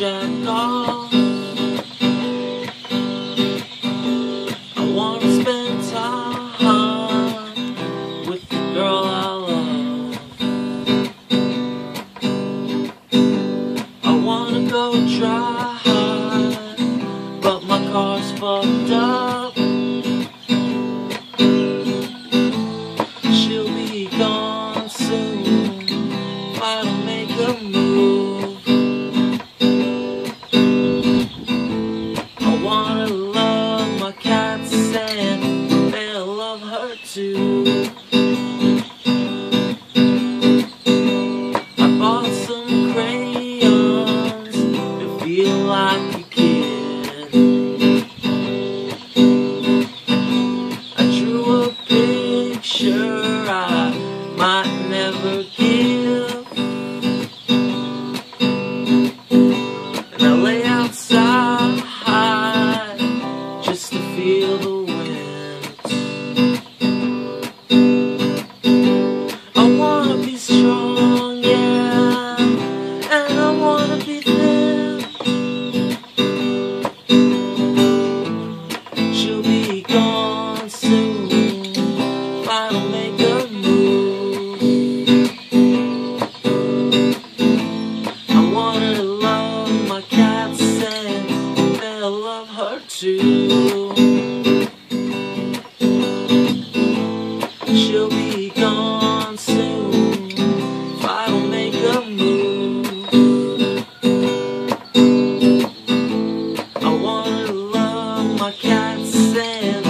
Jack off. I wanna spend time with the girl I love. I wanna go drive, but my car's fucked up. wanna love my cats and they'll love her too. I bought some crayons to feel like a kid. I drew a picture I might never give. gone soon I make a move. I wanted to love my cat, I love her too. Sand